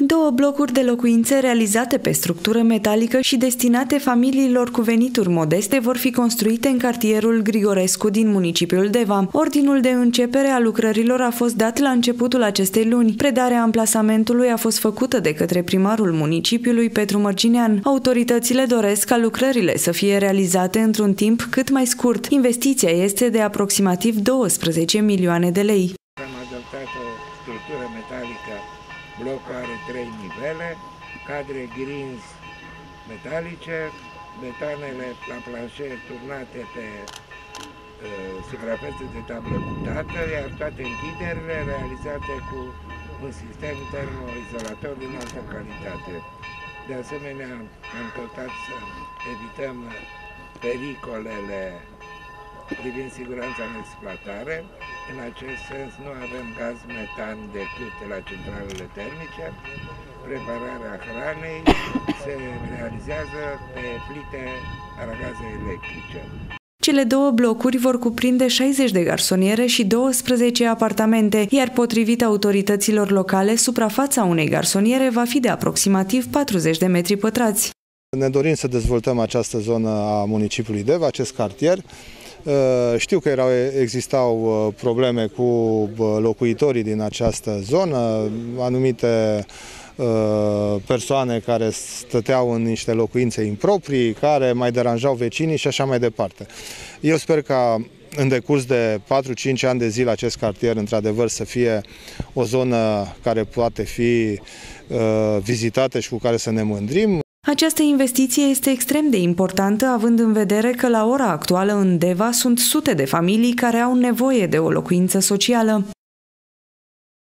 Două blocuri de locuințe realizate pe structură metalică și destinate familiilor cu venituri modeste vor fi construite în cartierul Grigorescu din municipiul Deva. Ordinul de începere a lucrărilor a fost dat la începutul acestei luni. Predarea amplasamentului a fost făcută de către primarul municipiului Petru Mărginean. Autoritățile doresc ca lucrările să fie realizate într-un timp cât mai scurt. Investiția este de aproximativ 12 milioane de lei. Blocul are trei nivele, cadre grinzi metalice, betanele la planșe turnate pe uh, suprafețe de tablă cutată, iar toate închiderile realizate cu un sistem termoizolator din altă calitate. De asemenea, am căutat să evităm pericolele privind siguranța în exploatare. În acest sens nu avem gaz metan decât la centralele termice. Prepararea hranei se realizează pe plite aragaze electrice. Cele două blocuri vor cuprinde 60 de garsoniere și 12 apartamente, iar potrivit autorităților locale, suprafața unei garsoniere va fi de aproximativ 40 de metri pătrați. Ne dorim să dezvoltăm această zonă a municipiului Deva, acest cartier, Uh, știu că erau, existau uh, probleme cu uh, locuitorii din această zonă, anumite persoane care stăteau în niște locuințe improprii, care mai deranjau vecinii și așa mai departe. Eu sper ca în decurs de 4-5 ani de zile acest cartier într-adevăr să fie o zonă care poate fi vizitată și cu care să ne mândrim. Această investiție este extrem de importantă, având în vedere că la ora actuală în Deva sunt sute de familii care au nevoie de o locuință socială.